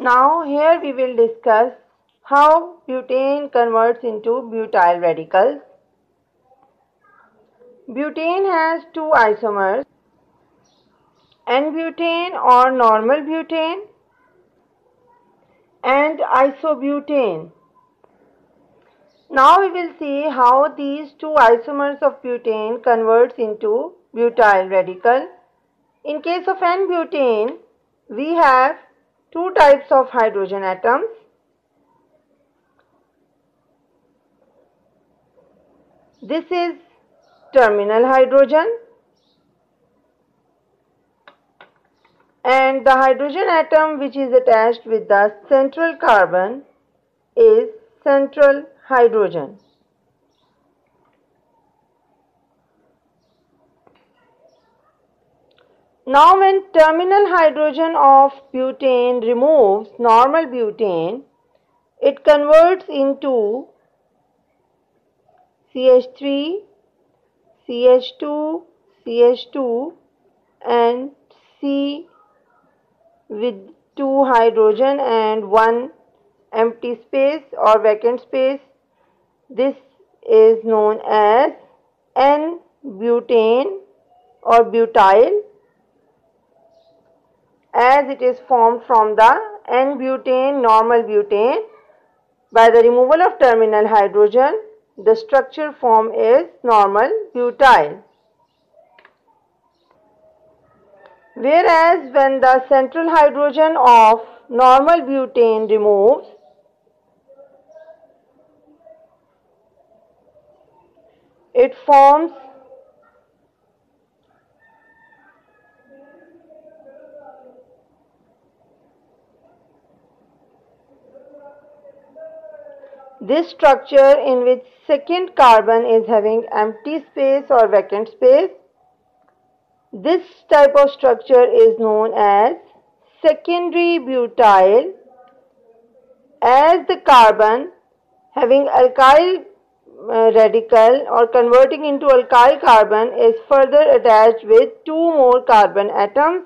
Now here we will discuss how butane converts into butyl radicals. Butane has two isomers N-butane or normal butane and isobutane. Now we will see how these two isomers of butane converts into butyl radical. In case of N-butane, we have two types of hydrogen atoms. This is terminal hydrogen and the hydrogen atom which is attached with the central carbon is central hydrogen. Now when terminal hydrogen of butane removes normal butane, it converts into CH3, CH2, CH2 and C with two hydrogen and one empty space or vacant space. This is known as N-butane or butyl as it is formed from the N-butane normal butane. By the removal of terminal hydrogen, the structure form is normal butyl. Whereas when the central hydrogen of normal butane removes, it forms this structure in which second carbon is having empty space or vacant space. This type of structure is known as secondary butyl as the carbon having alkyl uh, radical or converting into alkyl carbon is further attached with two more carbon atoms.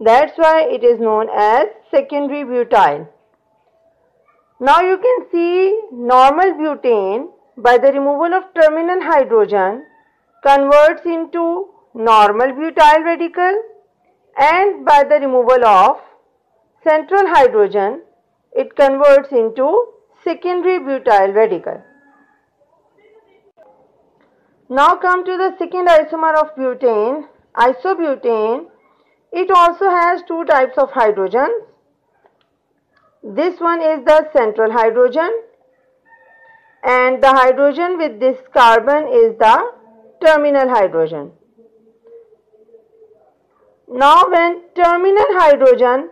That's why it is known as secondary butyl. Now you can see normal butane by the removal of terminal hydrogen converts into normal butyl radical and by the removal of central hydrogen it converts into secondary butyl radical. Now come to the second isomer of butane, isobutane. It also has two types of hydrogens this one is the central hydrogen and the hydrogen with this carbon is the terminal hydrogen. Now when terminal hydrogen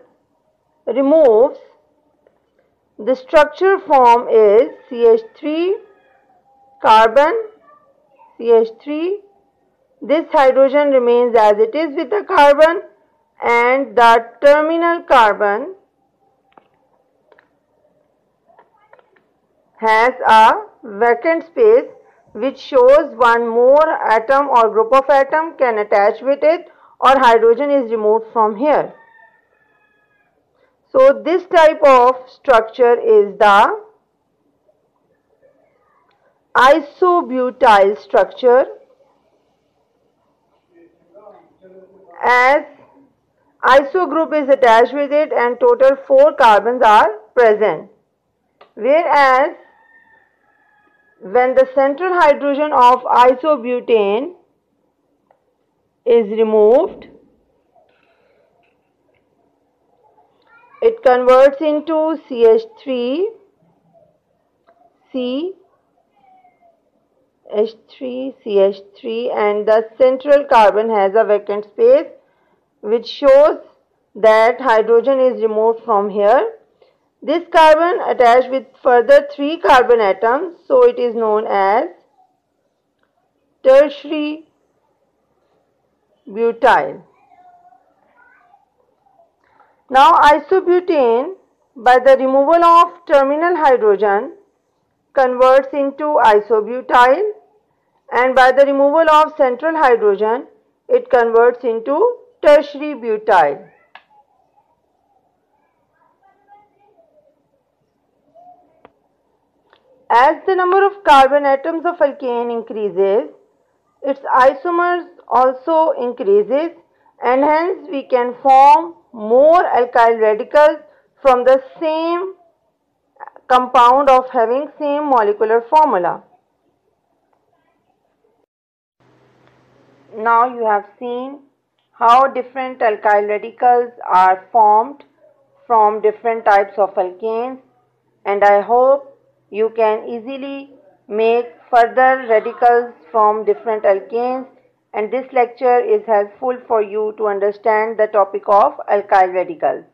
removes, the structure form is CH3 carbon CH3 this hydrogen remains as it is with the carbon and the terminal carbon has a vacant space which shows one more atom or group of atom can attach with it or hydrogen is removed from here. So this type of structure is the isobutyl structure as iso group is attached with it and total 4 carbons are present. Whereas when the central hydrogen of isobutane is removed, it converts into CH3, C, H3, CH3 and the central carbon has a vacant space which shows that hydrogen is removed from here this carbon attached with further three carbon atoms, so it is known as tertiary butyl. Now isobutane by the removal of terminal hydrogen converts into isobutyl and by the removal of central hydrogen it converts into tertiary butyl. As the number of carbon atoms of alkane increases, its isomers also increases and hence we can form more alkyl radicals from the same compound of having same molecular formula. Now you have seen how different alkyl radicals are formed from different types of alkanes and I hope you can easily make further radicals from different alkanes and this lecture is helpful for you to understand the topic of alkyl radicals.